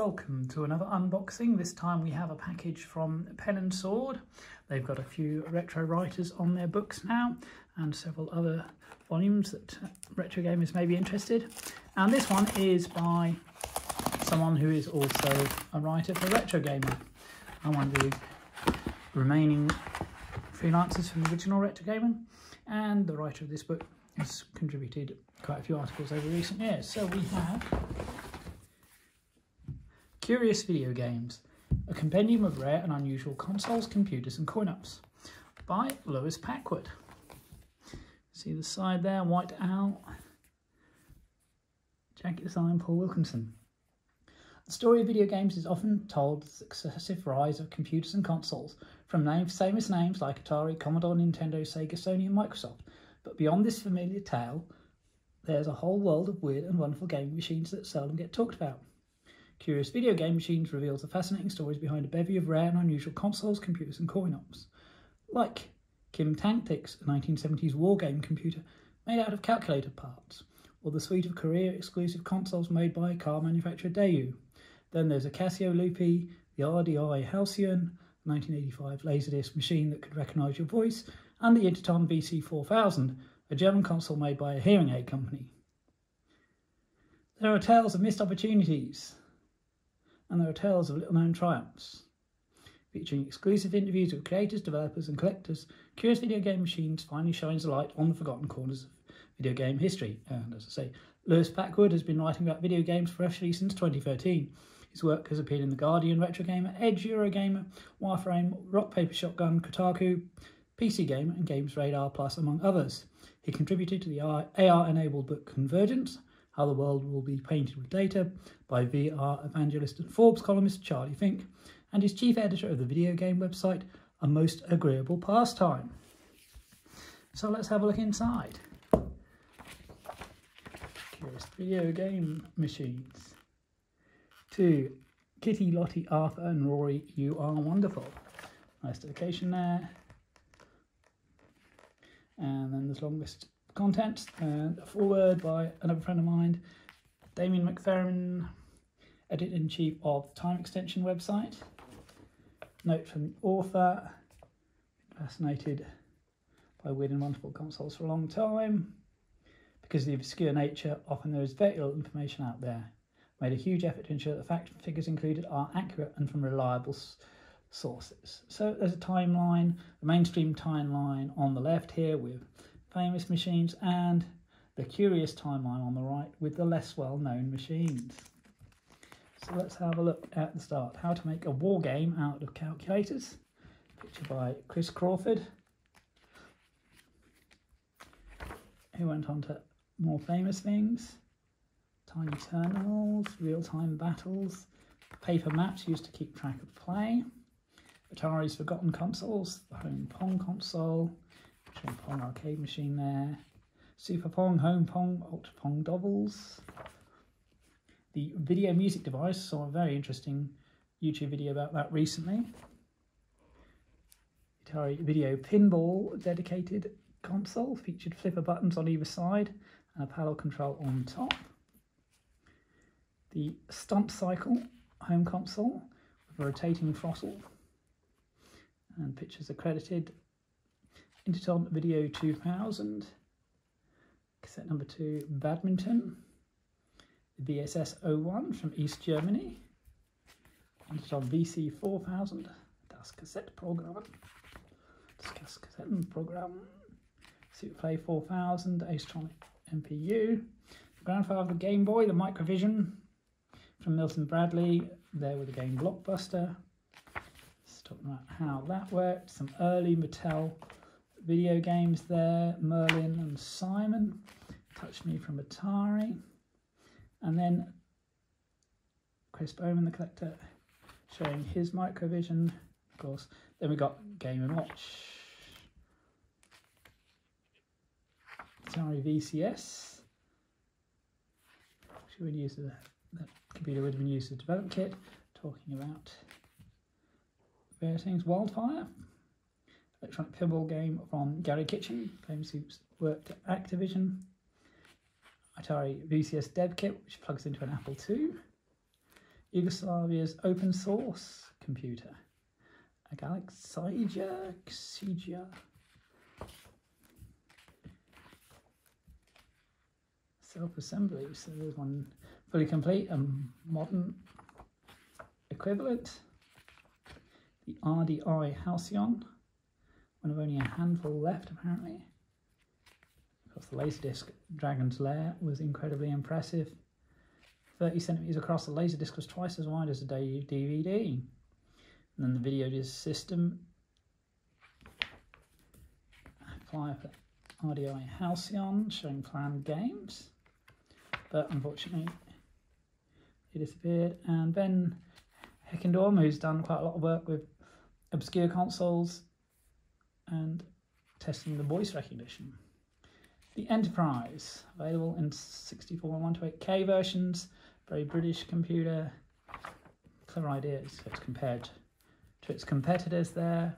to another unboxing. This time we have a package from Pen and Sword. They've got a few retro writers on their books now and several other volumes that retro gamers may be interested. And this one is by someone who is also a writer for Retro Gamer. I'm one of the remaining freelancers from the original Retro Gamer and the writer of this book has contributed quite a few articles over recent years. So we have Curious Video Games, a compendium of rare and unusual consoles, computers and coin-ops by Lewis Packwood. See the side there, White Owl, jacket design Paul Wilkinson. The story of video games is often told the successive rise of computers and consoles, from names, famous names like Atari, Commodore, Nintendo, Sega, Sony and Microsoft. But beyond this familiar tale, there's a whole world of weird and wonderful gaming machines that seldom get talked about. Curious Video Game Machines reveals the fascinating stories behind a bevy of rare and unusual consoles, computers and coin-ops. Like Kim Tactics, a 1970s war game computer made out of calculator parts, or the suite of Korea-exclusive consoles made by car manufacturer Daewoo. Then there's a Casio Loopy, the RDI Halcyon, 1985 Laserdisc machine that could recognise your voice, and the Interton VC4000, a German console made by a hearing aid company. There are tales of missed opportunities, and there are tales of little known triumphs. Featuring exclusive interviews with creators, developers, and collectors, Curious Video Game Machines finally shines a light on the forgotten corners of video game history. And as I say, Lewis Packwood has been writing about video games for professionally since 2013. His work has appeared in The Guardian, Retro Gamer, Edge, Eurogamer, Wireframe, Rock Paper Shotgun, Kotaku, PC Gamer, and Games Radar Plus, among others. He contributed to the AR enabled book Convergence, how the World Will Be Painted with Data by VR evangelist and Forbes columnist Charlie Fink, and is chief editor of the video game website A Most Agreeable Pastime. So let's have a look inside. Curious video game machines. To Kitty, Lottie, Arthur and Rory, you are wonderful. Nice dedication there. And then there's long list contents and a foreword by another friend of mine, Damien McFerran, editor-in-chief of the Time Extension website. Note from the author, fascinated by weird and wonderful consoles for a long time. Because of the obscure nature, often there is very little information out there. Made a huge effort to ensure that the facts and figures included are accurate and from reliable sources. So there's a timeline, the mainstream timeline on the left here with famous machines and the curious timeline on the right with the less well-known machines. So let's have a look at the start. How to make a war game out of calculators. Picture by Chris Crawford. Who went on to more famous things. Tiny terminals, real-time battles, paper maps used to keep track of play. Atari's forgotten consoles, the home Pong console, Pong arcade machine there. Super Pong, Home Pong, Ultra Pong doubles. The video music device, saw a very interesting YouTube video about that recently. Atari Video Pinball dedicated console, featured flipper buttons on either side and a paddle control on top. The Stunt Cycle home console with a rotating throttle and pictures accredited Interton Video 2000, cassette number 2 Badminton, the BSS 01 from East Germany, Interton VC 4000, Das Cassette Program, Das Cassette Program, Superplay 4000, Acetronic MPU, grandfather of the Game Boy, the Microvision from Milton Bradley, there with the game Blockbuster. Let's talk about how that worked, some early Mattel video games there, Merlin and Simon, Touch Me from Atari, and then Chris Bowman, the collector, showing his Microvision, of course. Then we got Game & Watch, Atari VCS, which would use the, the computer would have been used as a development kit, talking about various things, Wildfire, electronic pinball game from Garry Kitchen, famously worked at Activision. Atari VCS dev kit, which plugs into an Apple II. Yugoslavia's open source computer. A Galaxija Xija. Self-assembly, so there's one fully complete and modern equivalent. The RDI Halcyon, one of only a handful left apparently. Of course, the Laserdisc Dragon's Lair was incredibly impressive. 30 centimeters across, the Laserdisc was twice as wide as a DVD. And then the video disc system. Apply for RDI Halcyon, showing planned games. But unfortunately, it disappeared. And Ben Heckendorn, who's done quite a lot of work with obscure consoles and testing the voice recognition. The Enterprise, available in 64 and 128K versions, very British computer. Clever ideas. So it's compared to its competitors there.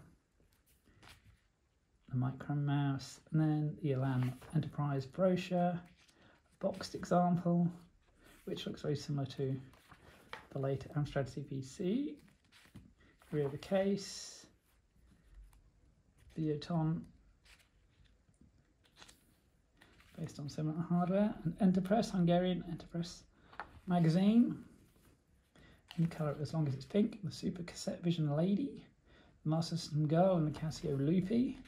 The Micro Mouse, and then the Elan Enterprise brochure, boxed example, which looks very similar to the later Amstrad CPC. Rear of the case, Videoton based on similar hardware, and Enterpress, Hungarian Enterpress magazine. In colour as long as it's pink, the Super Cassette Vision Lady, the Master System Girl and the Casio Loopy.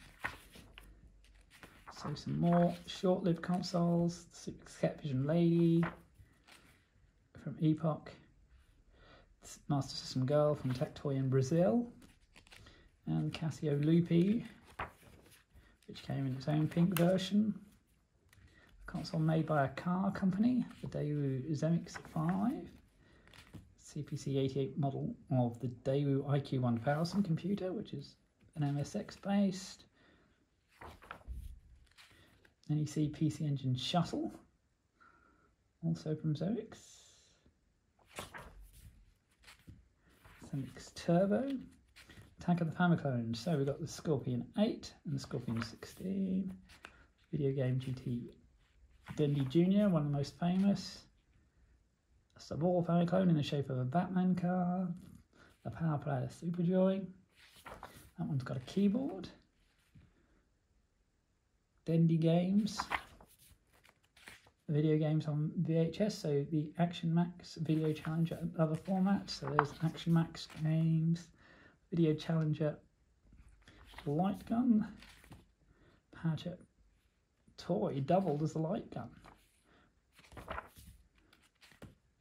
So some more short-lived consoles, the Super Cassette Vision Lady from Epoch, Master System Girl from Tectoy in Brazil, and Casio Loopy, which came in its own pink version A console made by a car company, the Daewoo Zemmix 5, CPC 88 model of the Daewoo IQ 1000 computer, which is an MSX based. NEC PC Engine Shuttle, also from Zoics. Zemmix Turbo. Attack of the Famiclones. So we've got the Scorpion 8 and the Scorpion 16. Video game GT Dendy Jr., one of the most famous. A Sabor Famiclone in the shape of a Batman car. The Power Player Superjoy. That one's got a keyboard. Dendy Games. Video games on VHS, so the Action Max Video Challenger and other formats. So there's Action Max games, Video Challenger light gun, Padgett toy doubled as a light gun.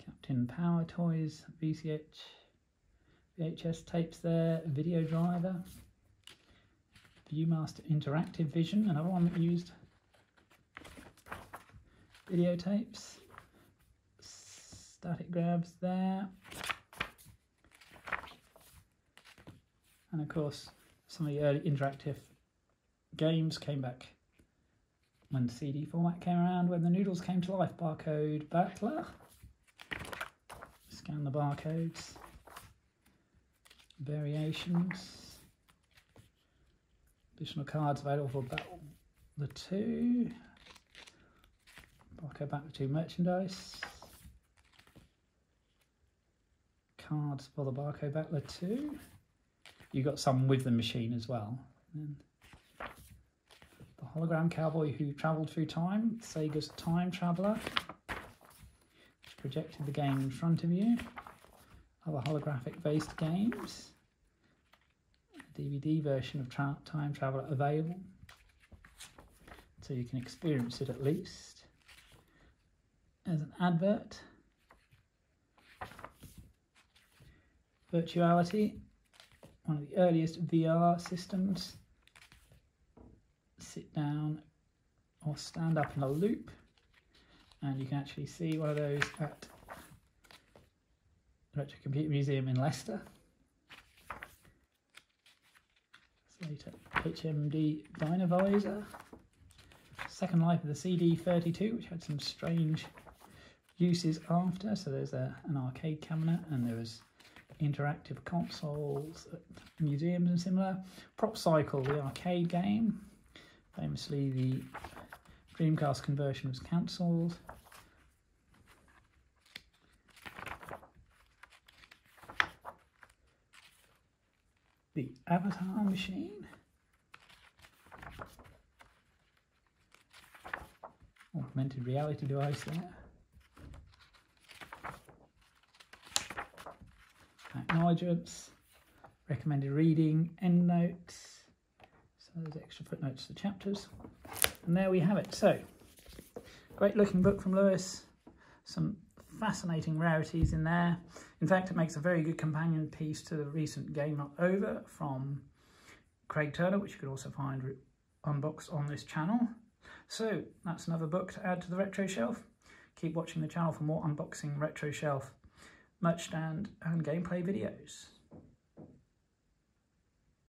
Captain Power Toys, VCH, VHS tapes there, video driver, Viewmaster Interactive Vision, another one that used videotapes, static grabs there, and of course some of the early interactive games came back when CD format came around, when the noodles came to life, barcode battler. Scan the barcodes. Variations. Additional cards available for Battle the 2. Barcode Battler 2 merchandise. Cards for the Barcode Battler 2. You got some with the machine as well. And the hologram cowboy who travelled through time, Sega's Time Traveller, which projected the game in front of you. Other holographic based games. A DVD version of tra Time Traveller available, so you can experience it at least. As an advert. Virtuality, one of the earliest VR systems sit down or stand up in a loop and you can actually see one of those at Electric Computer Museum in Leicester. later HMD Dynavisor. Second life of the CD32 which had some strange uses after so there's a, an arcade cabinet and there was interactive consoles museums and similar. Prop Cycle, the arcade game. Famously, the Dreamcast conversion was cancelled. The Avatar Machine. Augmented reality device there. Acknowledgements, recommended reading, endnotes. So there's extra footnotes to chapters. And there we have it. So, great looking book from Lewis. Some fascinating rarities in there. In fact, it makes a very good companion piece to the recent Game Not Over from Craig Turner, which you could also find unboxed on this channel. So that's another book to add to the retro shelf. Keep watching the channel for more unboxing retro shelf merch stand and gameplay videos.